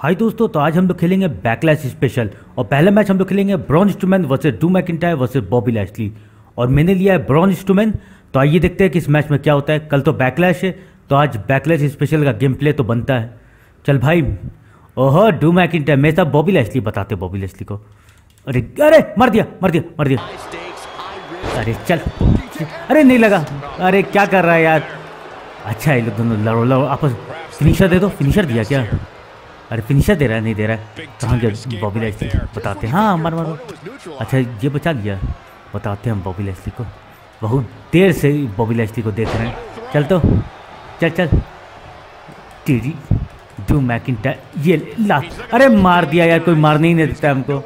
हाय दोस्तों तो आज हम लोग खेलेंगे बैकलैश स्पेशल और पहला मैच हम लोग खेलेंगे Braun instrument versus Drew McIntyre versus Bobby Lashley और मैंने लिया है ब्रॉन्ज इंस्ट्रूमेंट तो आइए देखते हैं कि इस मैच में क्या होता है। कल तो बैकलैश है तो आज बैकलैश स्पेशल का गेम प्ले तो बनता है। चल भाई, ओहो डू मैक मैकिंटायर मैं सब बॉबी लैशली बताते बॉबी लैशली को। अरे अरे, मर दिया मर दिया मर दिया। अरे, चल। अरे, नहीं लगा। अरे, क्या कर रहा है यार? अच्छा ये लोग दोनों लड़ो लड़ो, आपस। फिनिशर दे दो फिनिशर दिया क्या? अरे फिनिशर दे रहा है नहीं दे रहा है। कहाँ गया बॉबी लेस्ली बताते हैं। हाँ मर मर अच्छा ये बचा लिया। बताते हैं हम बॉबी लेस्ली को। बहुत देर से बॉबी लेस्ली को देख रहे हैं। चल तो चल चल। तेरी डू मैकिंटायर ये ला अरे मार दिया यार कोई मारने ही नहीं देता हमको।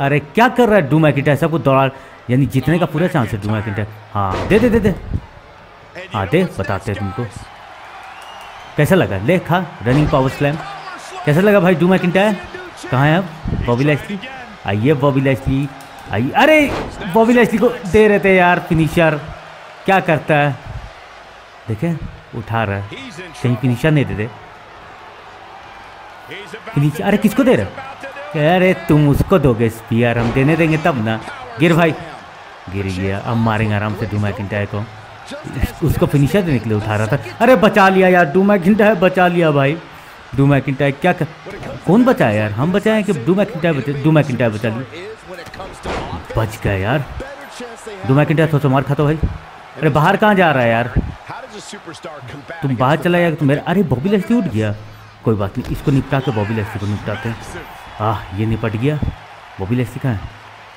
अरे क्या कर रहा है डू मैकिंटायर सबको दौड़ा। यानी जीतने का पूरा चांस है डू मैकिंटायर हाँ दे दे दे दे। हाँ दे बताते हैं तुमको। कैसा लगा? ले खा। रनिंग पावर स्लैम कैसा लगा भाई डू मैकिंटायर? कहाँ है अब? बॉबी लैसली आइए बॉबी लैसली आइए अरे, बॉबी लैसली को दे रहे थे यार फिनिशर। क्या करता है? देखे, उठा रहा है। कहीं फिनिशर नहीं दे दे फिनिशर अरे, किसको दे रहे? अरे, तुम उसको दोगे, स्पीयर। हम देने देंगे तब ना। गिर भाई। गिर गया। अब मारेंगे आराम से डू मैकिंटायर को। उसको फिनिशर देने के लिए उठा रहा था। अरे, बचा लिया यार, डू मैकिंटायर बचा लिया भाई। डू मैकिंटायर क्या कर कौन बचा यार? हम बचाए कि डू मैकिंटायर बचे डू मैकिंटायर बचा लिया बच गया यार। डू मैकिंटायर सोचो मार खाता भाई। अरे बाहर कहाँ जा रहा है यार? तुम बाहर चला जाएगा तो मेरा अरे बॉबी लेस्ली उठ गया। कोई बात नहीं, इसको निपटा के बॉबी लेस्ली को निपटाते हैं। आह, ये निपट गया। बॉबी लेस्ली कहाँ है?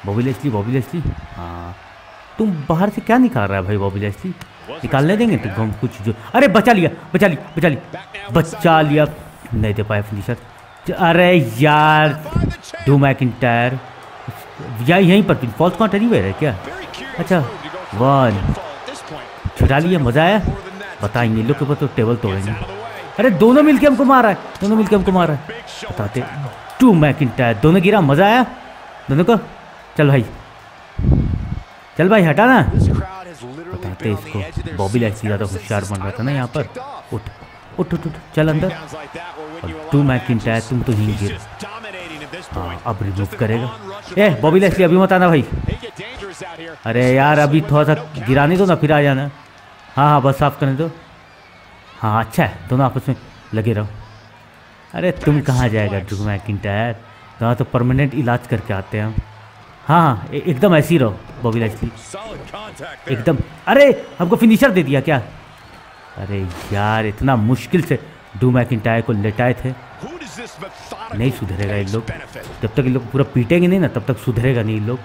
बॉबी लेस्ली बॉबी लेस्ली हाँ। तुम बाहर से क्या निकाल रहा है भाई बॉबी लेस्ली निकालने देंगे तुमको कुछ जो अरे बचा लिया बचा लिया बचा लिया। बचा लिया। नहीं दे पाया फिनिशर अरे यार डू मैकिंटायर। या यहीं पर फॉल्स काउंट एनीवेयर है क्या? अच्छा वन छुटा लिया मज़ा आया। बताएँगे लोग के ऊपर तो टेबल तोड़ेंगे। अरे दोनों मिलके हमको मारा है दोनों मिलके हमको मारा है। बताते टू मैकिंटायर दोनों गिरा मज़ा आया। दोनों को चल भाई। चल भाई हटा ना। बताते इसको बॉबी लाइट ज़्यादा होशियार बन रहा था ना यहाँ पर। उठ। उठ उठ उठ चल अंदर। और टू मैकिंटायर तुम तो ही गिर। हाँ अब रिमूव करेगा। ए बॉबी लेस्ली अभी मत आना भाई। अरे यार अभी थोड़ा सा गिराने दो ना फिर आ जाना। हाँ हाँ बस साफ़ करने दो। हाँ अच्छा है दोनों आपस में लगे रहो। अरे तुम कहाँ जाएगा ड्रू मैकिंटायर तो तो परमानेंट इलाज करके आते हैं हम। हाँ हाँ एकदम ऐसे ही रहो बॉबी लेस्ली एकदम। अरे हमको फिनिशर दे दिया क्या? अरे यार इतना मुश्किल से डू मैकिंटायर को लेटाए थे। नहीं सुधरेगा इन लोग। जब तक इन लोग पूरा पीटेंगे नहीं ना तब तक सुधरेगा नहीं इन लोग।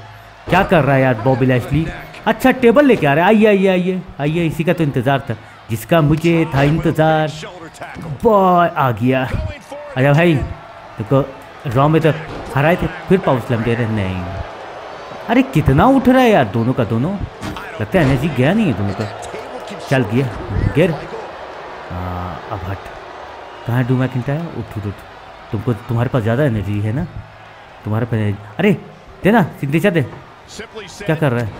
क्या कर रहा है यार बॉबी लैशली अच्छा टेबल लेके आ रहा है। आइए आइए आइए आइए इसी का तो इंतज़ार था जिसका मुझे था इंतज़ार। बॉय आ गया। अच्छा भाई देखो रॉ में तो हराए थे फिर पाउस लम दे रहे नहीं। अरे कितना उठ रहा है यार दोनों का दोनों। लगता है एनर्जी गया नहीं है दोनों का। चल गया गिर अब हट। कहाँ है डू मैकिंटायर? उठ उठ उठ। तुमको तुम्हारे पास ज़्यादा एनर्जी है ना? तुम्हारे पास अरे दे ना सिग्नेचर दे। क्या कर रहा है?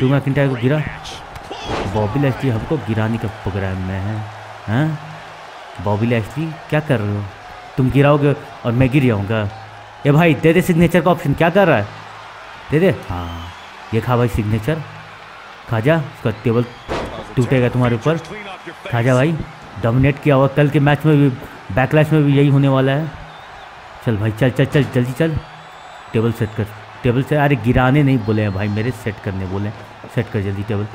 डू मैकिंटायर को गिरा। बॉबी लैस्ली हमको गिराने का प्रोग्राम में है। हाँ? बॉबी लैस्ली क्या कर रहे हो? तुम गिराओगे और मैं गिर जाऊँगा। ये भाई दे दे सिग्नेचर का ऑप्शन क्या कर रहा है? दे दे। हाँ ये खा भाई सिग्नेचर खा जा उसका टेबल टूटेगा तुम्हारे ऊपर। खा जा भाई डोमिनेट किया हुआ कल के मैच में भी बैकलैश में भी यही होने वाला है। चल भाई चल चल चल जल्दी चल। टेबल सेट कर टेबल से अरे गिराने नहीं बोले हैं भाई मेरे सेट करने बोले सेट कर जल्दी टेबल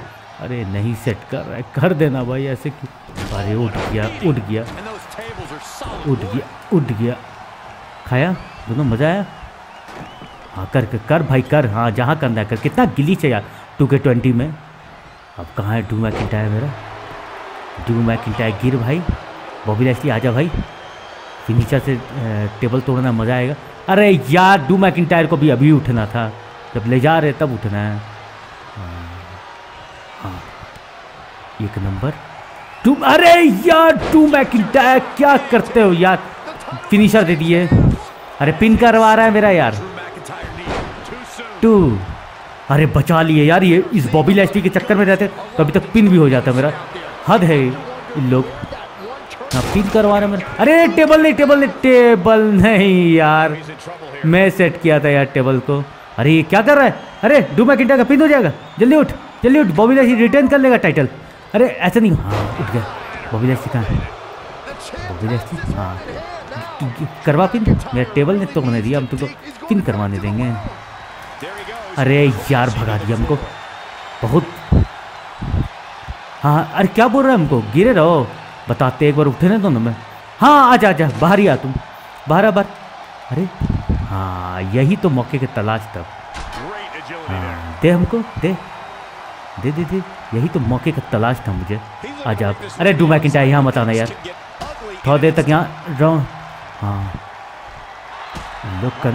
अरे नहीं सेट कर रहा है कर देना भाई ऐसे क्यों? अरे उठ गया उठ गया उठ गया उठ गया। खाया? दोनों मज़ा आया? हाँ कर कर, कर भाई कर। हाँ जहाँ करना है कर। कितना गिली चाहिए यार टू के ट्वेंटी में। अब कहाँ है डू मैकिंटायर मेरा? डू मैकिंटायर गिर भाई। बॉबी लैसली आजा भाई। फिनिशर से टेबल तोड़ना मज़ा आएगा। अरे यार डू मैकिंटायर को भी अभी उठना था। जब ले जा रहे तब उठना है। हाँ। एक नंबर। टू अरे यार टू मैकिंटायर क्या करते हो यार? फिनिशर दे दिए। अरे पिन करवा रहा है मेरा यार। टू अरे बचा लिए यार ये इस बॉबी लैस्टी के चक्कर में रहते तो अभी तक पिन भी हो जाता मेरा हद है इन लोग हाँ पिन करवा रहा मेरे अरे टेबल नहीं टेबल नहीं टेबल नहीं यार मैं सेट किया था यार टेबल को अरे ये क्या कर रहा है अरे डू मैकिंटा का पिन हो जाएगा जल्दी उठ जल्दी उठ बॉबी लैसी रिटर्न कर लेगा टाइटल अरे ऐसा नहीं हाँ उठ गया बॉबी लैसी कहाँ है बॉबी लैसी हाँ करवा पिन मेरा टेबल ने तो मैंने दिया हम तुमको पिन करवाने देंगे अरे यार भगा दिया हमको। बहुत। हाँ अरे क्या बोल रहा है हमको? गिरे रहो। बताते एक बार उठे ना दोनों में। हाँ आजा आजा बाहर ही आ तुम। बाहर आ बाहर। अरे हाँ यही तो मौके की तलाश तब हाँ दे हमको दे। दे दे दे। यही तो मौके का तलाश था मुझे। आजा अरे डू मैकिंटायर यहाँ मत आना यार। थोड़ा देर तक यहाँ रहो। हाँ। लोग का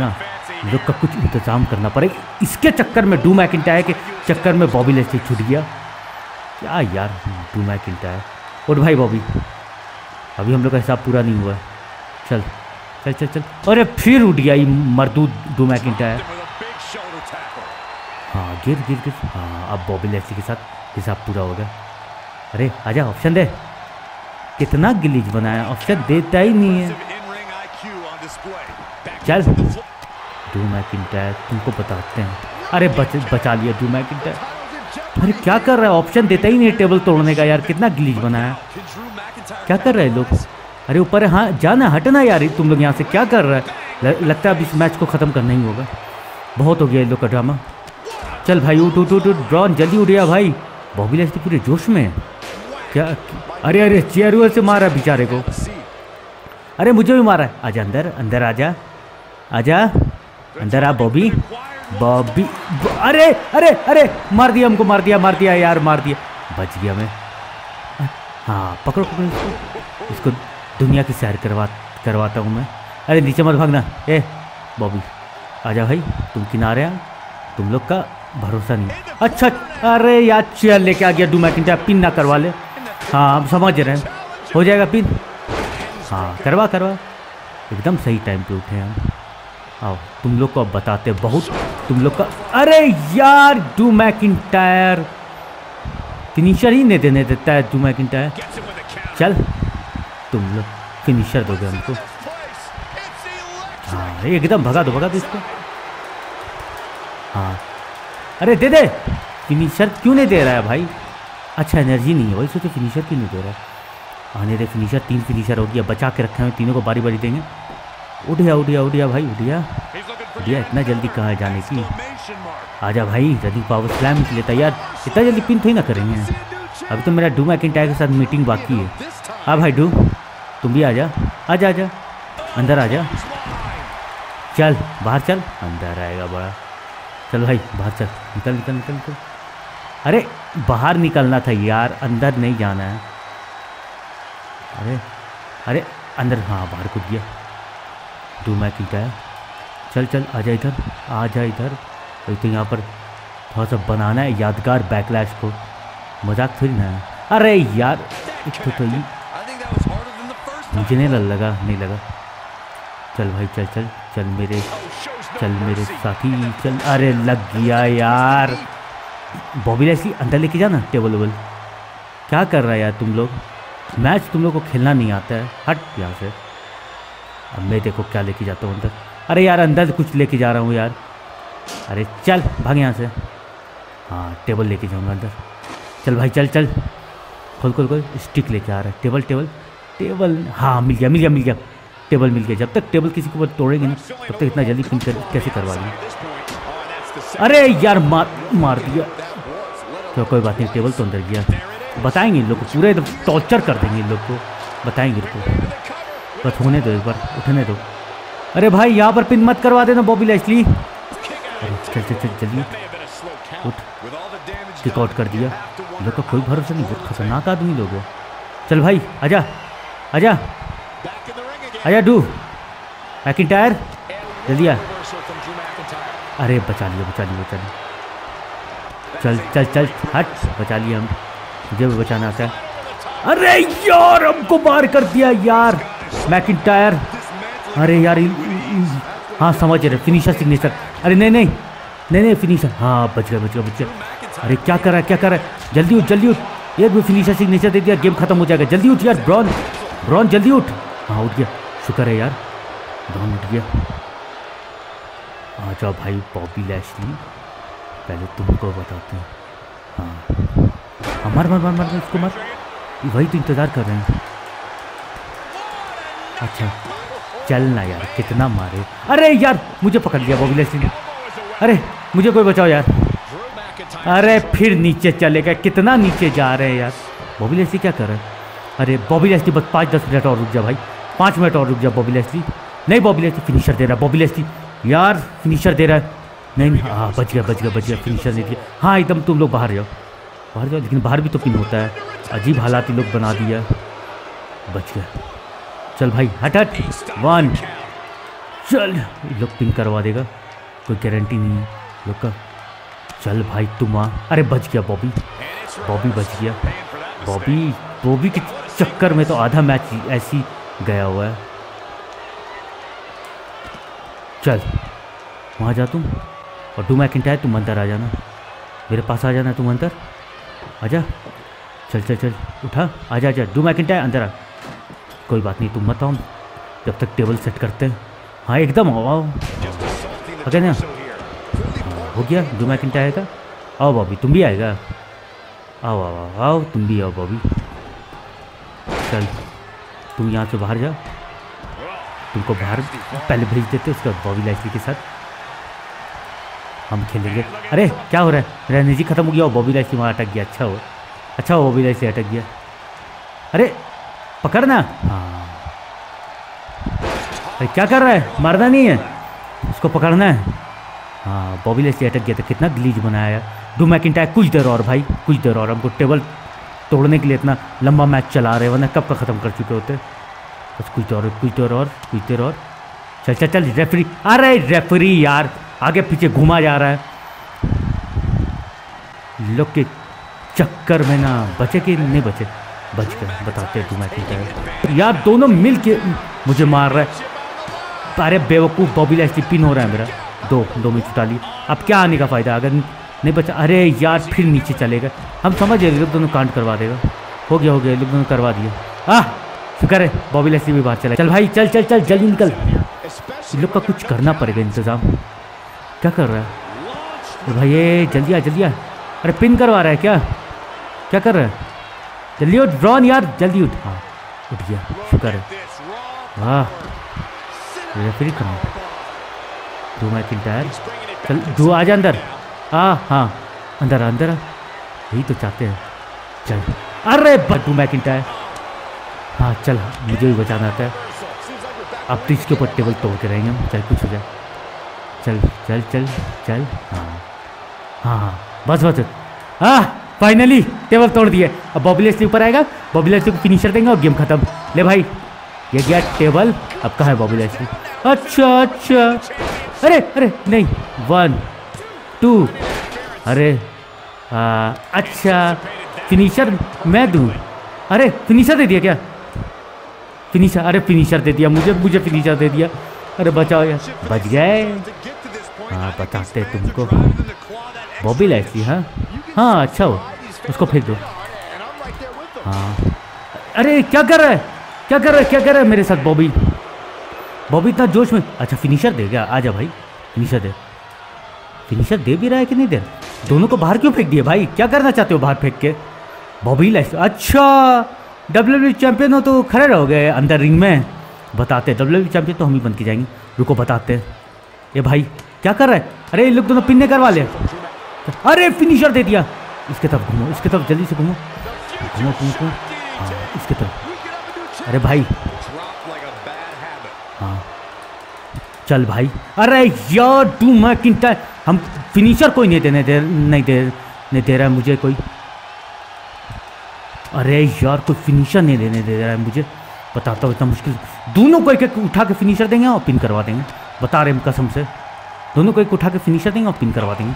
ना लोग का कुछ इंतज़ाम करना पड़ेगा। इसके चक्कर में डू मैकिंटायर के चक्कर में बॉबी लेस्टी छूट गया। क्या यार डू मैकिंटायर? और भाई बॉबी अभी हम लोग का हिसाब पूरा नहीं हुआ है। चल चल चल चल। अरे फिर उठ गया ये मरदूद डू मैकिंटायर। हाँ गिर गिर गिर। हाँ अब बॉबी लेस्टी के साथ हिसाब पूरा हो गया। अरे आजा ऑप्शन दे। कितना गिलीज बनाया ऑप्शन देता ही नहीं है। चल। डू मैकिंटायर तुमको बताते हैं। अरे, बच, बचा लिया डू मैकिंटायर अरे, क्या कर रहा है? ऑप्शन देता ही नहीं टेबल तोड़ने का यार। कितना गिलीज बनाया क्या कर रहे हैं लोग? अरे, ऊपर हाँ जाना, हटना यार। तुम लोग यहाँ से क्या कर रहा है? लगता है अब इस मैच को ख़त्म करना ही होगा। बहुत हो गया इन लोग का ड्रामा चल भाई, उठ उठ उठ ड्रॉन जल्दी उठ गया भाई। बॉबी लेस्टी पूरे जोश में है। क्या, अरे अरे चेयर से मारा बेचारे को। अरे, मुझे भी मारा है। आजा अंदर अंदर आजा। आजा। अंदर आ, बॉबी। बॉबी अरे अरे अरे, मार दिया हमको, मार दिया मार दिया यार, मार दिया। बच गया मैं। हाँ पकड़ो पकड़ो इसको। इसको दुनिया की सैर करवा, करवाता हूँ मैं। अरे, नीचे मत भागना। ए, बॉबी आजा भाई, तुम किनारे आ। तुम लोग का भरोसा नहीं। अच्छा अरे यार, चेयर लेके आ गया, डू मैकिंटायर पिन ना करवा ले। हाँ हम समझ रहे हैं। हो जाएगा पिन। हाँ करवा करवा। एकदम सही टाइम पे उठे हैं हम। आओ, तुम लोग को अब बताते बहुत। तुम लोग का अरे यार, डू मैक टायर फिनिशर ही नहीं देने देता है डू मैक टायर चल, तुम लोग फिनिशर दोगे हमको। हाँ एकदम भगा दो भगा दो इसको। हाँ। अरे दे दे, फिनिशर क्यों नहीं दे रहा है भाई? अच्छा एनर्जी नहीं है वही सोचो फिनिशर क्यों नहीं दे रहा है? आने दे, फिनिशर, तीन फिनिशर हो गया बचा के रखे हुए तीनों को बारी बारी देंगे। उठ गया उठ गया उठ गया भाई उठ गया उठ गया इतना जल्दी कहाँ है जाने की? आजा भाई रनिंग पावर स्लैम के लिए तैयार। इतना जल्दी पिन थोड़ी ना करेंगे। अभी तो मेरा डू मैकिंटायर के साथ मीटिंग बाकी है। हाँ भाई डू। तुम भी आ जा आ जा आजा। अंदर आ जा चल बाहर चल। अंदर आएगा बड़ा। चल भाई बाहर चल। निकल निकल निकल निकल। अरे बाहर निकलना था यार। अंदर नहीं जाना है। अरे अरे अंदर। हाँ बाहर कूद गया। डू मैकिंटायर चल चल आ जा इधर आ जा इधर। अभी तो यहाँ पर थोड़ा सा बनाना है यादगार बैकलैश को। मज़ाक थोड़ी ना है। अरे यार तो, तो मुझे नहीं लगा नहीं लगा। चल भाई चल चल चल मेरे चल मेरे साथी चल। अरे लग गया यार। बॉबी लेस्ली अंदर लेके जाना टेबल वेबल। क्या कर रहा है यार तुम लोग? मैच तुम लोग को खेलना नहीं आता है। हट यहाँ से। अब मैं देखो क्या लेके जाता हूँ अंदर। अरे यार, अंदर कुछ लेके जा रहा हूँ यार। अरे चल, भाग यहाँ से। हाँ टेबल लेके जाऊँगा अंदर। चल भाई, चल चल। खोल खोल खोल। स्टिक लेके आ रहा है। Table table. टेबल हाँ मिल गया मिल गया मिल गया। टेबल मिल गया। जब तक टेबल किसी को तोड़ेंगे ना, तब तक इतना जल्दी कर, कैसे करवा देंगे? अरे यार, मार मार दिया। तो कोई बात नहीं, टेबल तो अंदर गया। बताएँगे इन लोग को, पूरे टॉर्चर कर देंगे इन लोग को। बताएँगे इनको। बस होने दो एक बार उठने दो। अरे भाई यहाँ पर पिन मत करवा देना बॉबी लेस्ली अरे चल चल चल जल्दी उठ। किक आउट कर दिया। लोग का कोई भरोसा नहीं बहुत खतरनाक आदमी लोग है। चल भाई आजा आजा। आजा डू। मैकिन टायर जल्दी आ। अरे बचा लिया बचा लिया बचा लिया। चल चल चल हट बचा लिया हम। तुझे भी बचाना आता है। अरे यार हमको बार कर दिया यार। मैकिन टायर अरे यार हाँ समझ रहे फिनिशर सिग्नेचर अरे नहीं नहीं नहीं नहीं फिनिशर हाँ बच गया बच गया बच गया। अरे क्या कर रहा है, क्या कर रहा है? जल्दी उठ जल्दी उठ। एक भी फिनिशर सिग्नेचर दे दिया गेम खत्म हो जाएगा। जल्दी उठ यार ब्रॉन ब्रॉन जल्दी उठ। हाँ उठ गया। शुक्र है यार ब्रॉन उठ गया। आ जाओ भाई पॉपी लैशली पहले तुमको बताते हैं। हाँ। हाँ मार मार मार मार, इसको मार। वही तो इंतज़ार कर रहे हैं। अच्छा चलना यार, कितना मारे। अरे यार, मुझे पकड़ लिया बॉबी लेस्ली ने। अरे, मुझे कोई बचाओ यार। अरे, फिर नीचे चले गए कितना नीचे जा रहे हैं यार। बॉबी लेस्ली क्या कर रहे हैं? अरे बॉबी लेस्ली बस पाँच, दस मिनट और रुक जा भाई। पाँच मिनट और रुक जा बॉबी लेस्ली नहीं बॉबी लेस्ली फिनिशर दे रहा है बॉबी लेस्ली यार फिनिशर दे रहा है। नहीं हाँ बच गया बच गया बच गया फिनिशर दे दिया। हाँ एकदम तुम लोग बाहर जाओ। बाहर जाओ, लेकिन बाहर भी तो पिन होता है। अजीब हालात ही लोग बना दिया। बच गया। चल भाई, हट हट वन चल। लोग पिन करवा देगा। कोई गारंटी नहीं है। लोग का चल भाई तुम आ अरे, बच गया बॉबी बॉबी बच गया। बॉबी बॉबी के चक्कर में तो आधा मैच ऐसी गया हुआ है। चल। वहाँ जा तुम और डू मैकिंटायर तुम अंदर आ जाना। मेरे पास आ जाना तुम अंदर आजा। चल चल चल। उठा। आजा आजा। डू मैकिंटायर, अंदर आ। कोई बात नहीं तुम मत आओ। जब तक टेबल सेट करते हैं। हाँ एकदम आओ आओ। अगर ना हाँ, गया डू मैकिंटायर आएगा। आओ बॉबी तुम भी आएगा। आओ आओ आओ आओ तुम भी आओ बॉबी चल तुम यहाँ से बाहर जाओ। तुमको बाहर पहले भेज देते उसके बाद बॉबी लाइफली के साथ। हम खेलेंगे। अरे क्या हो रहा है? मेरा एनर्जी खत्म हो गया। बॉबी लाइफली वहाँ अटक गया। अच्छा हो अच्छा हो बॉबी लाइफली अटक गया। अरे पकड़ना। हाँ। अरे क्या कर रहा है? मारना नहीं है। उसको पकड़ना है। हाँ बॉबी लेसी अटक गया था। कितना ग्लीज बनाया। डू मैकिंटायर, कुछ देर और भाई, कुछ देर और। हमको टेबल तोड़ने के लिए इतना लंबा मैच चला रहे वरना कब का ख़त्म कर चुके होते? बस कुछ देर और, कुछ देर और, कुछ देर और। चल चल चल रेफरी अरे रेफरी यार, आगे पीछे घुमा जा रहा है। लोग के चक्कर में ना, बचे कि नहीं बचे? बच गए बताते हैं तू मैच यार, दोनों मिल के मुझे मार रहा है। अरे बेवकूफ़ बॉबी लाइस पिन हो रहा है मेरा। दो दो में छुटा ली अब क्या आने का फ़ायदा? अगर नहीं बचा, अरे यार, फिर नीचे चलेगा हम समझ गए, लोग दोनों कांट करवा देगा। हो गया हो गया, लोग दोनों करवा दिया आह फ़िक्र है, बॉबी लाइस भी बाहर चला। चल भाई, चल चल चल, जल्दी निकल। इन लोग का कुछ करना पड़ेगा इंतज़ाम। क्या कर रहा है? भाई, ये जल्दी आ जल्दी आ। अरे पिन करवा रहा है क्या? क्या कर रहा है? जल्दी उठ ब्रॉन यार, जल्दी उठ। हाँ उठ गया, शुक्र है। वाह रेफरी कहाँ डू मैकिंटायर चल, दो, आ जा अंदर। आ हाँ अंदर अंदर यही तो चाहते हैं। चल। अरे डू मैकिंटायर हाँ चल, मुझे भी बचाना आता है। अब तो इसके ऊपर टेबल तोड़ के रहेंगे हम चल कुछ हो जाए। चल चल चल चल। हाँ हाँ हाँ बस बस हाँ फाइनली टेबल तोड़ दिए। अब बॉबीलेस ऊपर आएगा। बॉबीलेस को फिनिशर देंगे और गेम खत्म। ले भाई ये गया टेबल अब कहाँ है बॉबी लैशली अच्छा अच्छा। अरे अरे नहीं। वन टू अरे आ, अच्छा। फिनिशर मैं दूँ? अरे फिनिशर दे दिया क्या? फिनिशर अरे फिनिशर दे दिया। मुझे मुझे फिनिशर दे दिया। अरे बचाओ यार। बच गए। हाँ बताते तुमको। बॉबी लैशली हाँ? हाँ अच्छा हो उसको फेंक दो। हाँ। अरे, क्या कर रहा है? क्या कर रहा है? क्या कर रहा है मेरे साथ, बॉबी? बॉबी इतना जोश में अच्छा फिनिशर दे गया आजा भाई फिनिशर दे। फिनिशर दे भी रहा है कि नहीं दे दोनों को बाहर क्यों फेंक दिए भाई? क्या करना चाहते हो बाहर फेंक के? बॉबी लाइस अच्छा! डब्ल्यू चैंपियन हो तो खड़े रहोगे अंदर रिंग में। बताते डब्ल्यू चैंपियन तो हम ही बन के जाएँगे। रुको, बताते ये भाई, क्या कर रहा है? अरे, ये लोग दोनों पिन्ने करवा ले। अरे फिनिशर दे दिया। इसके तरफ़ घूमो, इसके तरफ़ जल्दी से घूमो। घूमो तुमको हाँ इसके तरफ़। अरे भाई। हाँ। चल भाई। अरे यार, तू मैं किंटा हम फिनिशर कोई नहीं देने दे नहीं दे नहीं दे रहा है मुझे कोई। अरे यार, कोई फिनिशर नहीं देने दे रहा है मुझे। बताता हूँ, इतना मुश्किल। दोनों को एक एक उठा के फिनिशर देंगे और पिन करवा देंगे। बता रहे हम कसम से। दोनों को एक उठा के फिनिशर देंगे और पिन करवा देंगे।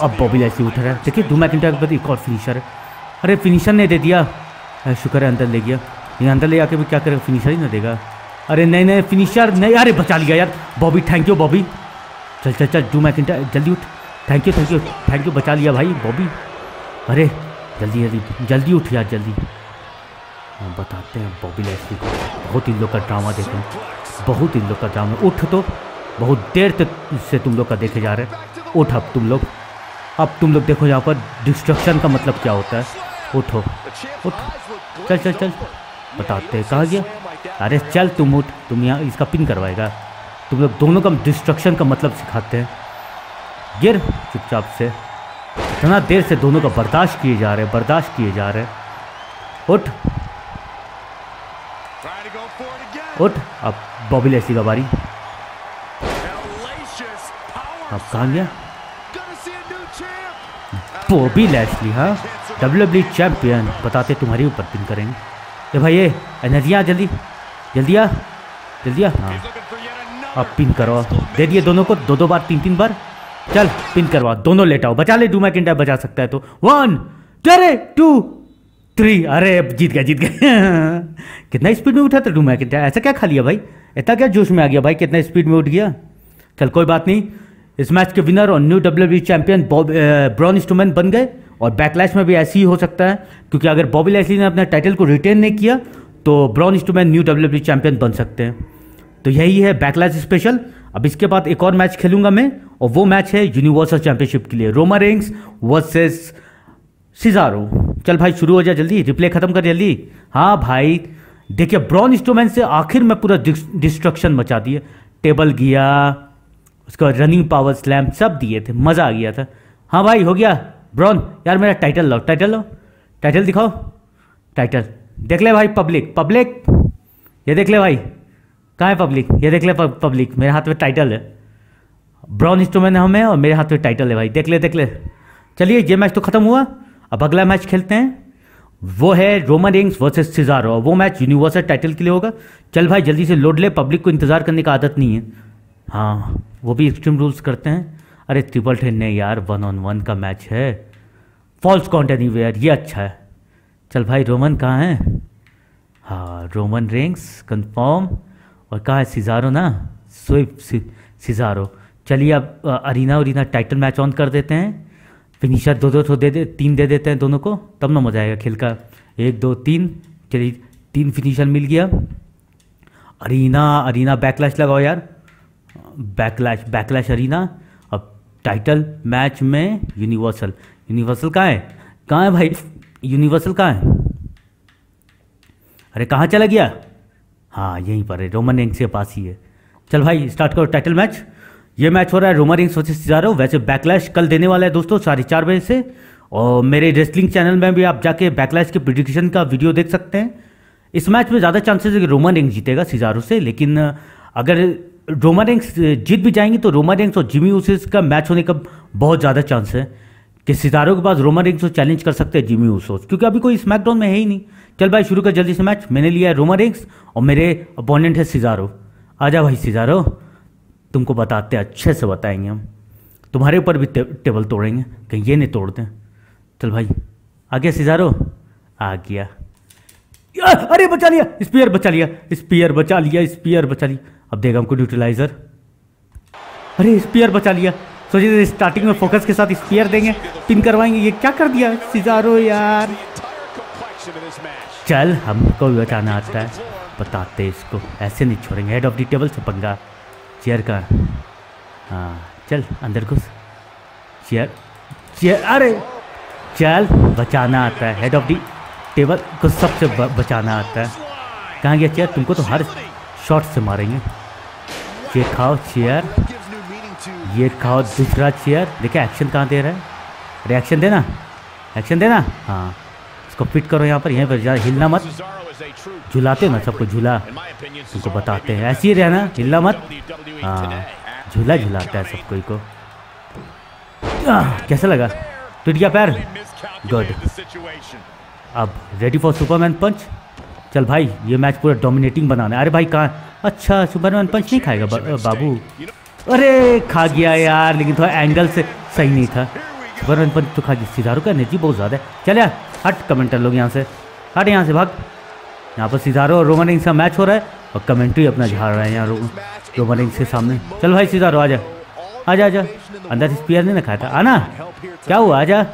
अब बॉबी ऐसे उठ रहा है। देखिए दो मैकिंटा के बाद एक और फिनिशर है। अरे फिनिशर ने दे दिया। शुक्र है, अंदर ले गया। ये अंदर ले आके भी क्या करेगा? फिनिशर ही ना देगा। अरे नहीं नहीं फिनिशर नहीं अरे, बचा लिया यार। Bobby thank you Bobby. चल चल चल डू मैकिंटा जल्दी उठ। Thank you thank you thank you बचा लिया भाई, बॉबी। अरे, जल्दी जल्दी जल्दी उठ यार, जल्दी। बताते हैं बॉबी लैसली को। बहुत इन लोग का ड्रामा देखें। बहुत इन लोग का ड्रामा उठ तो बहुत देर तक से तुम लोग का देखे जा रहे उठ अब तुम लोग। अब तुम लोग देखो यहाँ पर डिस्ट्रक्शन का मतलब क्या होता है। उठो, उठ। चल चल चल। बताते हैं कहाँ गया? अरे चल तुम उठ, तुम यहाँ इसका पिन करवाएगा। तुम लोग दोनों का डिस्ट्रक्शन का मतलब सिखाते हैं। गिर, चुपचाप से। इतना देर से दोनों का बर्दाश्त किए जा रहे हैं, बर्दाश्त किए जा रहे हैं। उठ। उठ, अब बॉबी लेसी का बारी अब कहाँ गया? बॉबी लैसली हाँ? डब्ल्यू डब्ल्यू चैंपियन बताते तुम्हारे ऊपर पिन करेंगे। तो भाई, ये एनर्जी आ जल्दी जल्दी आ जल्दी आ। हाँ। अब पिन करो। दे दिए दोनों को दो दो बार, तीन तीन बार। चल, पिन करवा। दोनों लेट आओ। बचा ले डूमा किंडा बचा सकता है तो। वन टेरे टू, थ्री। अरे जीत गया जीत गया कितना स्पीड में उठा था डूमा किंडा ऐसा क्या खा लिया भाई? इतना क्या जोश में आ गया भाई? कितना स्पीड में उठ गया? चल, कोई बात नहीं। इस मैच के विनर और new W champion Braun Strowman बन गए। और बैकलैश में भी ऐसे ही हो सकता है, क्योंकि अगर बॉबी लैसली ने अपने टाइटल को रिटेन नहीं किया तो Braun Strowman new W champion बन सकते हैं। तो यही है बैकलैश स्पेशल अब इसके बाद एक और मैच खेलूँगा मैं, और वो मैच है यूनिवर्सल चैंपियनशिप के लिए। रोमा रिंग्स वर्सेस सिजारो चल भाई, शुरू हो जाए जल्दी रिप्ले खत्म कर जल्दी। हाँ भाई, देखिए ब्रॉन स्टोमैन से आखिर में पूरा डिस्ट्रक्शन मचा दिए। टेबल गया। उसका रनिंग पावर स्लैम सब दिए थे, मज़ा आ गया था। हाँ भाई, हो गया। ब्रॉन यार मेरा टाइटल लो टाइटल लो टाइटल दिखाओ। टाइटल देख ले भाई पब्लिक पब्लिक ये देख ले भाई। कहाँ है पब्लिक ये देख ले पब्लिक मेरे हाथ में टाइटल है। ब्राउन स्टोमैन हमें और मेरे हाथ में टाइटल है भाई। देख ले देख ले। चलिए, ये मैच तो खत्म हुआ। अब अगला मैच खेलते हैं। वो है रोमन रिंग्स वर्सेस सिजारो वो मैच यूनिवर्सल टाइटल के लिए होगा। चल भाई, जल्दी से लोड ले। पब्लिक को इंतज़ार करने का आदत नहीं है। हाँ वो भी एक्सट्रीम रूल्स करते हैं। अरे ट्रिपल टेन नहीं यार वन ऑन वन का मैच है। फॉल्स कॉन्ट एनी वेयर ये अच्छा है। चल भाई, रोमन कहाँ है? हाँ रोमन रिंग्स कंफर्म और कहाँ है सिजारो ना? Swipe Cesaro. चलिए अब अरीना उरीना टाइटल मैच ऑन कर देते हैं। फिनिशर दो दो तो दे दे, तीन दे देते हैं दोनों को। तब ना मज़ा आएगा खेल का। एक, दो, तीन। चलिए, तीन फिनिशर मिल गया। अरीना अरीना बैकलैश लगाओ यार। बैकलैश बैकलैश अरीना अब टाइटल मैच में यूनिवर्सल। यूनिवर्सल कहाँ है? कहाँ है भाई? यूनिवर्सल कहाँ है? अरे कहाँ चला गया? हाँ यहीं पर है, रोमन रिंग्स के पास ही है। चल भाई स्टार्ट करो टाइटल मैच ये मैच हो रहा है रोमन रिंग्स वर्सेस सिजारो वैसे बैकलैश कल देने वाला है दोस्तों, साढ़े चार बजे से। और मेरे रेसलिंग चैनल में भी आप जाके बैकलैश के प्रिडिक्शन का वीडियो देख सकते हैं। इस मैच में ज़्यादा चांसेस है कि रोमन रिंग जीतेगा सिजारो से, लेकिन अगर रोमन रिंग्स जीत भी जाएँगी तो रोमा रिंग्स और जिमी ऊसिस का मैच होने का बहुत ज़्यादा चांस है कि सितारों के पास रोमन रिंग्स को चैलेंज कर सकते हैं जिमी ऊसोस। क्योंकि अभी कोई स्मैकडाउन में है ही नहीं। चल भाई, शुरू कर जल्दी से मैच। मैंने लिया है रोमा रिंग्स और मेरे अपोनेंट है सिजारो आ जा भाई सिजारो तुमको बताते अच्छे से बताएँगे हम। तुम्हारे ऊपर भी टेबल तोड़ेंगे। कहीं ये नहीं तोड़ते। चल भाई, आ गया सिजारो आ गया। अरे बचा लिया, स्पीयर बचा लिया, स्पीयर बचा लिया, स्पीयर बचा लिया। अब देगा हमको न्यूट्रलाइजर अरे स्पीयर बचा लिया। सोचिए स्टार्टिंग में फोकस के साथ स्पीयर देंगे। पिन करवाएँगे। ये क्या कर दिया? सिजारो यार। चल, हमको भी बचाना आता है। बताते इसको। ऐसे नहीं छोड़ेंगे। हेड ऑफ़ द टेबल से पंगा चेयर का। हाँ चल, अंदर घुस। चेयर चेयर अरे! चल, बचाना आता है। हेड ऑफ़ दी टेबल को सबसे बचाना आता है। कहाँ गया चेयर तुमको तो हर शॉट से मारेंगे। ये खाओ चेयर ये खाओ दूसरा चेयर देखिए एक्शन कहाँ दे रहा है? रिएक्शन देना? एक्शन देना? हाँ। इसको फिट करो यहाँ पर। यहीं पर ज़्यादा हिलना मत। झुलाते ना सबको, झूला। तुमको बताते हैं। ऐसे ही रहना, हिलना मत। हाँ। झूला झुलाता है सबको को। कैसा लगा? टूट गया पैर? गुड अब रेडी फॉर सुपरमैन पंच चल भाई ये मैच पूरा डोमिनेटिंग बनाना है। अरे भाई कहाँ? अच्छा सुपरमैन पंच नहीं खाएगा बा, बाबू। अरे खा गया यार लेकिन थोड़ा एंगल से सही नहीं था। सुपरमैन पंच तो खा गया। सितारों का एनर्जी बहुत ज़्यादा है। चल यार हट कमेंटर लोग यहाँ से। हट यहाँ से भाग। यहाँ पर सितारो और रोमन रिंग्स का मैच हो रहा है और कमेंट्री अपना झाड़ रहा है यहाँ रो, रोमन रिंग्स के सामने। चल भाई आ जा आ जा अंदर से स्पीयर नहीं ना खाया था। आना। क्या हुआ? आ जा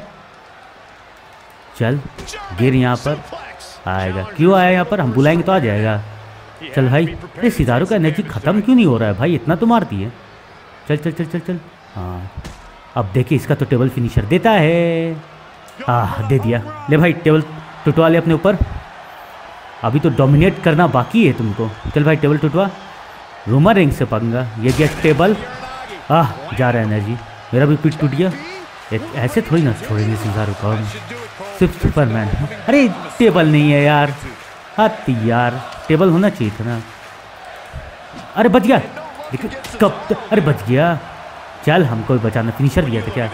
चल गिर यहाँ पर। आएगा। क्यों आया यहाँ पर? हम बुलाएँगे तो आ जाएगा। चल भाई, अरे सितारों का एनर्जी ख़त्म क्यों नहीं हो रहा है भाई? इतना तो मारती है। चल चल चल चल चल। हाँ। अब देखिए, इसका तो टेबल फिनिशर देता है। आह, दे दिया। ले भाई टेबल टुटवा ले अपने ऊपर। अभी तो डोमिनेट करना बाकी है तुमको। चल भाई टेबल टुटवा। रूमर रिंग से पंगा। ये गया टेबल आह, जा रहा है एनर्जी मेरा भी पीठ टूट गया। ऐसे थोड़ी ना छोड़ेंगे सिंगारों को हम। सिर्फ़ सुपरमैन अरे, टेबल नहीं है यार। हद यार। टेबल होना चाहिए था ना। अरे, बच गया। कब तक अरे, बच गया। चल, हमको बचाना। फिनिशर दिया था क्या?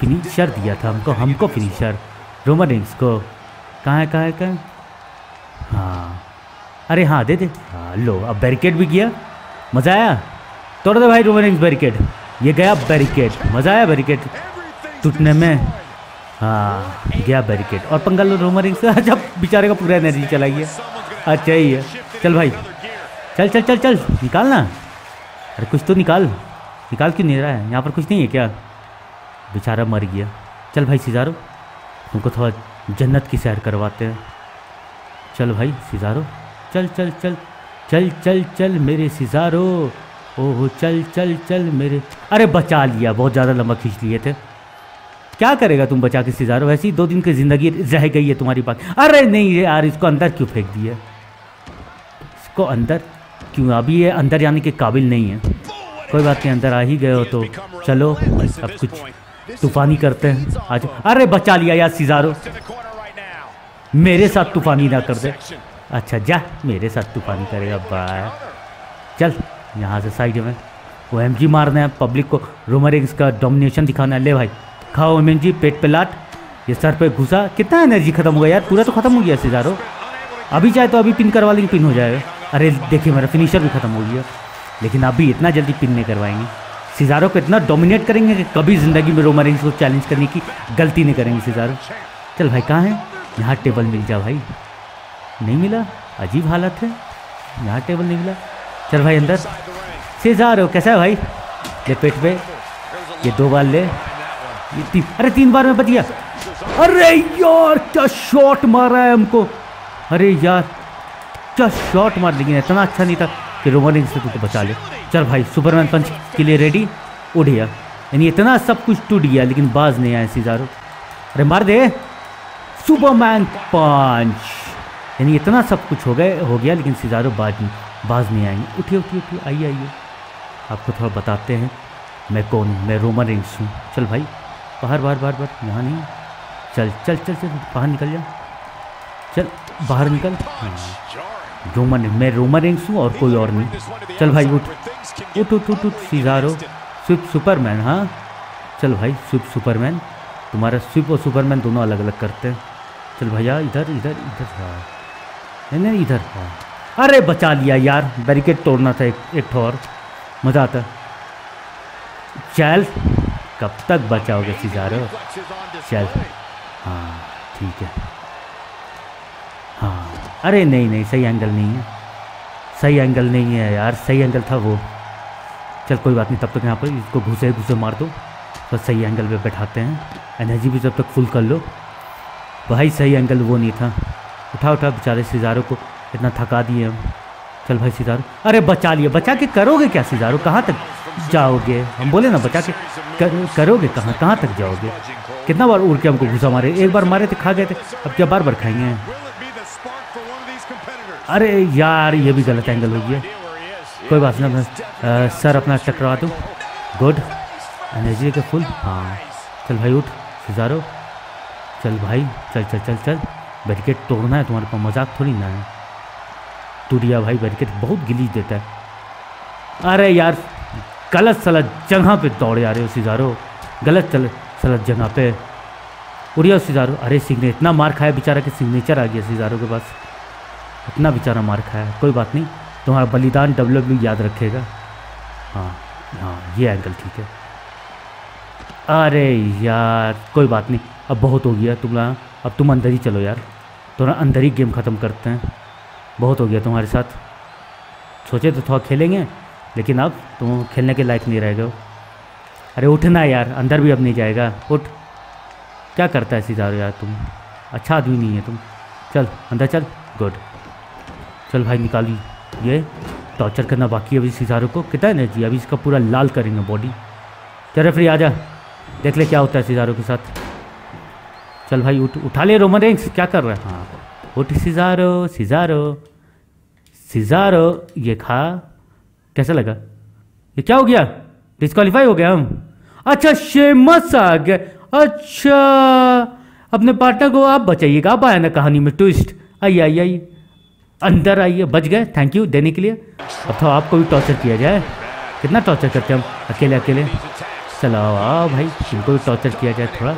फिनिशर दिया था हमको। हमको फिनिशर रोमन रिंग्स को। कहाँ है कहाँ है, कहाँ हाँ? अरे हाँ दे दे। हाँ लो। अब बैरिकेड भी किया। मज़ा आया। तोड़ दे भाई रोमन रिंग्स बैरिकेड ये गया बैरिकेड, मज़ा आया बैरिकेड टूटने में। हाँ गया बैरिकेड। और पंगल रोमन रिंग्स अच्छा बेचारे का पूरा एनर्जी चला गया। अच्छा ही है चल भाई। चल चल चल चल। निकाल ना। अरे, कुछ तो निकाल। निकाल क्यों नहीं रहा है? यहाँ पर कुछ नहीं है क्या? बेचारा मर गया। चल भाई, सिजारो। तुमको थोड़ा जन्नत की सैर करवाते हैं। चल भाई, सिजारो। चल चल चल। चल चल चल, मेरे सिजारो। ओहो, चल चल चल मेरे। अरे, बचा लिया, बहुत ज़्यादा लंबा खींच लिए थे। क्या करेगा तुम बचा के सिजारो? वैसे ही दो दिन की ज़िंदगी रह गई है तुम्हारी बात। अरे नहीं यार, इसको अंदर क्यों फेंक दिया? इसको अंदर? क्यों? अभी ये अंदर जाने के काबिल नहीं है। कोई बात नहीं, अंदर आ ही गए हो तो चलो, अब कुछ तूफानी करते हैं। आज अरे, बचा लिया यार सिजारो। मेरे साथ तूफानी ना कर दे। अच्छा जा, मेरे साथ तूफानी करेगा, बाय। चल। यहाँ से साइड में। वो एम जी मारना है पब्लिक को रोमरिंग्स का डोमिनेशन दिखाना है। ले भाई, खाओ एम जी पेट पे लाट ये सर पे घुसा। कितना एनर्जी खत्म हो गया यार, पूरा तो खत्म हो गया सिजारो अभी चाहे तो अभी पिन करवा लेंगे, पिन हो जाएगा। अरे देखिए, मेरा फिनिशर भी खत्म हो गया। लेकिन अभी इतना जल्दी पिन नहीं करवाएँगे। सिजारो को इतना डोमिनेट करेंगे कि कभी ज़िंदगी में रोमरिंग्स को चैलेंज करने की गलती नहीं करेंगे सिजारो चल भाई, कहाँ है? यहाँ टेबल मिल जा भाई। नहीं मिला? अजीब हालत है। यहाँ टेबल नहीं मिला। चल भाई अंदर। सिजारो कैसा है भाई? ले पेट पे। ये दो बार ले। ये तीन अरे तीन बार में बच गया अरे यार, क्या शॉट मारा है हमको। अरे यार, क्या शॉट मार लेकिन इतना अच्छा नहीं था कि रोमन से तुझे तो बचा ले। चल भाई, सुपरमैन पंच के लिए रेडी उड़ गया। यानी इतना सब कुछ टूट गया, लेकिन बाज नहीं आया सिजारो। अरे मार दे। सुपरमैन पंच। यानी इतना सब कुछ हो गए हो गया, लेकिन सिजारो बाज नहीं। बाज नहीं आएँगे। उठिए उठिए उठिए, आइए आइए। आपको थोड़ा बताते हैं, मैं कौन हूँ? मैं रोमन रिंग्स हूँ। चल भाई, बाहर बाहर बाहर बाहर। यहाँ नहीं। चल चल चल चल, बाहर निकल जा। चल, बाहर निकल। हाँ। रोमन मैं रोमन रिंग्स हूँ और कोई और नहीं। चल भाई, उठ। उठ उठ उठ उठ, सिजारो। स्विप सुपरमैन हाँ। चल भाई स्विप सुपरमैन तुम्हारा स्विप और सुपरमैन दोनों अलग अलग करते हैं। चल भैया, इधर इधर इधर। हाँ। नहीं नहीं, इधर। हाँ। अरे बचा लिया यार बैरिकेड तोड़ना था एक एक और मज़ा आता। चल, कब तक बचाओगे सिजारो? चल। हाँ ठीक है। हाँ अरे नहीं नहीं, सही एंगल नहीं है। सही एंगल नहीं है यार, सही एंगल था वो। चल, कोई बात नहीं, तब तक यहाँ पर इसको घुसे घुसे मार दो। तो सही एंगल पे बैठाते हैं। एनर्जी भी जब तक फुल कर लो। भाई, सही एंगल वो नहीं था। उठा उठा बेचारे सिजारों को। इतना थका दिए हम। चल भाई सिजारो अरे बचा लिए। बचा के करोगे क्या सिजारो कहाँ तक जाओगे? हम बोले ना बचा के। कर, करोगे कहाँ? कहाँ तक जाओगे? कितना बार उड़ के हमको घुसा मारे? एक बार मारे थे खा गए थे। अब क्या बार बार खाएँगे? अरे यार ये भी गलत एंगल हो। गया कोई बात नहीं सर अपना टकरा दूँ। गुड एनर्जी के फुल हाँ। चल भाई उठ सिजारो चल भाई चल चल चल चल। बैरिकेड तोड़ना है तुम्हारे पास। मज़ाक थोड़ी ना है। टूटिया भाई बैरिकेड बहुत गिलीज देता है। अरे यार, गलत सलत जगह पे दौड़े आ रहे हो सिजारो। गलत सलत जगह पे। उड़िया सिजारो, अरे सिग्ने इतना मार खाया बेचारा कि सिग्नेचर आ गया सिजारो के पास। इतना बेचारा मार खाया, कोई बात नहीं, तुम्हारा बलिदान डब्ल्यू याद रखेगा। हाँ हाँ ये एंगल ठीक है। अरे यार, कोई बात नहीं, अब बहुत हो गया तुम अब तुम अंदर ही चलो यार थोड़ा अंदर ही गेम ख़त्म करते हैं। बहुत हो गया तुम्हारे साथ। सोचे तो थोड़ा खेलेंगे, लेकिन अब तुम खेलने के लायक नहीं रह गए अरे उठना यार, अंदर भी अब नहीं जाएगा। उठ। क्या करता है सितारो यार तुम? अच्छा आदमी नहीं है तुम। चल, अंदर चल। गुड चल भाई, निकाली ये। टॉर्चर करना बाकी अभी सिजारो को। कितना एनर्जी अभी इसका पूरा लाल करेंगे बॉडी चल आ जा देख ले क्या होता है सिजारो के साथ। चल भाई, उठ। उठा ले रोमन रेंग्स क्या कर रहा है? हाँ। उठ सिजारो सिजारो सिजारो, ये खा। कैसा लगा? ये क्या हो गया? डिस्कालीफाई हो गया हम। अच्छा शेमस आ गया। अच्छा अपने पार्टनर को आप बचाइएगा। आप आया ना कहानी में ट्विस्ट आइए आइए आइए अंदर आइए बच गए। थैंक यू देने के लिए। अब तो आपको भी टॉर्चर किया जाए। कितना टॉर्चर करते हम? अकेले अकेले। चलो, आओ आओ भाई। तुमको भी टॉर्चर किया जाए थोड़ा।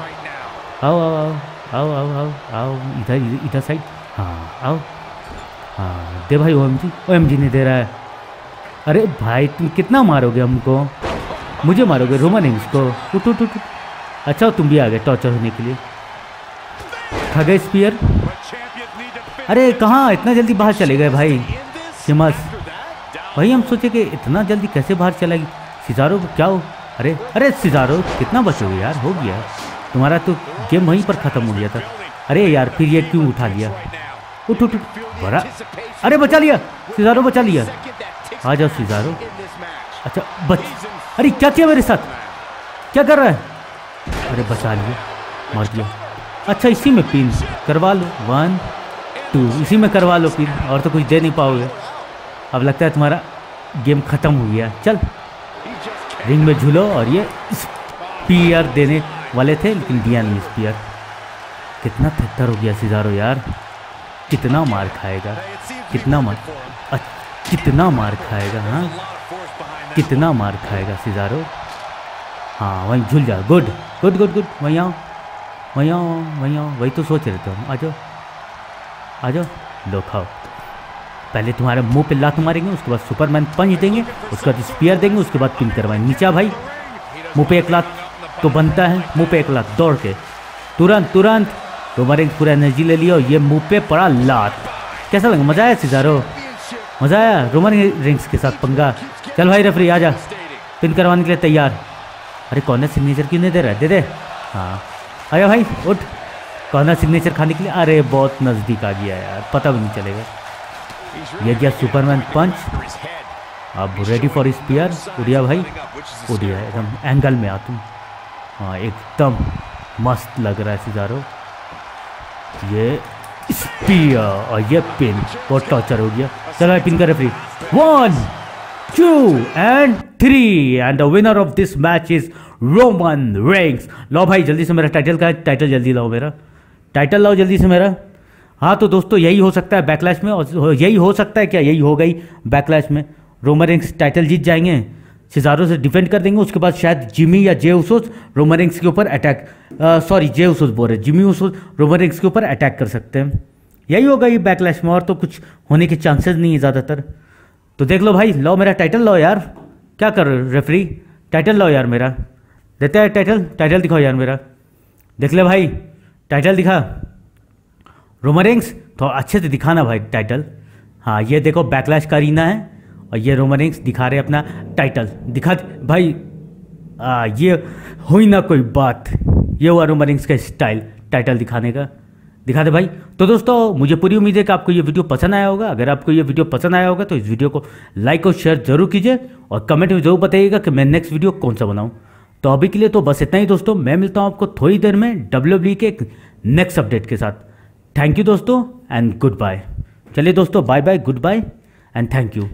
आओ आओ आओ आओ आओ आओ आओ। इधर इधर साइड हाँ आओ। हाँ दे भाई O M G O M G नहीं दे रहा है। अरे भाई, तुम कितना मारोगे हमको? मुझे मारोगे रोमन इंग्स को उठ उठ उठ अच्छा तुम भी आ गए टॉर्चर होने के लिए। खा गए स्पीयर अरे कहाँ? इतना जल्दी बाहर चले गए भाई। सिमस भाई, हम सोचे कि इतना जल्दी कैसे बाहर चलेगी सिजारो को क्या हो? अरे अरे सिजारो कितना बचोगे यार? हो गया। तुम्हारा तो गेम वहीं पर ख़त्म हो गया था। अरे यार, फिर ये क्यों उठा लिया? उठ उठ बड़ा। अरे, बचा लिया। सिजारो बचा लिया। आ जाओ सिजारो। अच्छा बच। अरे, क्या किया मेरे साथ? क्या कर रहा है? अरे, बचा लिया। मार दिया। अच्छा इसी में पिन। करवा लो। वन टू इसी में करवा लो पिन। और तो कुछ दे नहीं पाओगे। अब लगता है तुम्हारा गेम ख़त्म हो गया। चल। रिंग में झूलो। और ये स्पीयर देने वाले थे, लेकिन दिया नहीं स्पीयर कितना थत्तर हो गया सिजारो यार। कितना मार खाएगा? कितना मार कितना मार खाएगा हाँ? कितना मार खाएगा, सिजारो? हाँ वहीं झूल जा। Good good good good. वहीं आओ। वहीं आओ वहीं आओ। वही तो सोच रहे थे हम। आ जाओ। आ जाओ। लो खाओ पहले तुम्हारे मुँह पे लात मारेंगे, उसके बाद सुपरमैन पंच देंगे, उसके बाद स्पीयर देंगे, उसके बाद पिन करवाएँगे। नीचा भाई, मुँह पे एक लात तो बनता है, मुँह पे एक लात दौड़ के। तुरंत तुरंत। रोमरिंग पूरा एनर्जी ले लिया और ये मुँह पे पड़ा लात। कैसा लगा? मज़ा आया सिजारो मज़ा आया? रोमन रिंग्स के साथ पंगा। चल भाई रेफरी आ जा। पिन करवाने के लिए तैयार। अरे कॉर्नर सिग्नेचर क्यों नहीं दे रहा दे दे। हाँ। आया भाई, उठ। कॉर्नर सिग्नेचर खाने के लिए। अरे, बहुत नज़दीक आ गया यार। पता भी नहीं चलेगा। ये गया सुपरमैन पंच अब रेडी फॉर स्पीयर उड़िया भाई। उड़िया, एकदम एंगल में आ तुम। हाँ एकदम मस्त लग रहा है सिजारो ये स्पीयर और ये पिन, बहुत टॉर्चर हो गया। चलो पिन कर referee one two and three and the winner of this match is Roman Reigns लो भाई, जल्दी से मेरा टाइटल का टाइटल जल्दी लाओ मेरा। टाइटल लाओ जल्दी से मेरा। हाँ तो दोस्तों, यही हो सकता है बैकलैश में और यही हो सकता है क्या? यही हो गई बैकलैश में। रोमन रेंग्स टाइटल जीत जाएँगे। सिजारो से डिफेंड कर देंगे, उसके बाद शायद जिमी या जे उसोस रोमरिंग्स के ऊपर अटैक सॉरी जे उसोस बोल रहे जिमी उसोस रोमरिंग्स के ऊपर अटैक कर सकते हैं। यही होगा ये बैकलैश में, और तो कुछ होने के चांसेस नहीं है ज़्यादातर। तो देख लो भाई लो मेरा टाइटल लो यार। क्या कर रेफरी टाइटल लो यार मेरा। देते हैं टाइटल टाइटल दिखाओ यार मेरा। देख ले भाई टाइटल दिखा। रोमरिंग्स तो अच्छे से दिखाना भाई टाइटल हाँ ये देखो बैकलैश का रीना है। और ये रोमरिंग्स दिखा रहे अपना टाइटल दिखा भाई आ, ये हुई ना कोई बात। ये हुआ रोमरिंग्स का स्टाइल टाइटल दिखाने का। दिखा दे भाई। तो दोस्तों मुझे पूरी उम्मीद है कि आपको ये वीडियो पसंद आया होगा। अगर आपको ये वीडियो पसंद आया होगा तो इस वीडियो को लाइक और शेयर ज़रूर कीजिए और कमेंट में ज़रूर बताइएगा कि मैं नेक्स्ट वीडियो कौन सा बनाऊँ। तो अभी के लिए तो बस इतना ही दोस्तों। मैं मिलता हूँ आपको थोड़ी देर में डब्ल्यू के नेक्स्ट अपडेट के साथ। थैंक यू दोस्तों एंड गुड बाय चलिए दोस्तों bye bye goodbye and thank you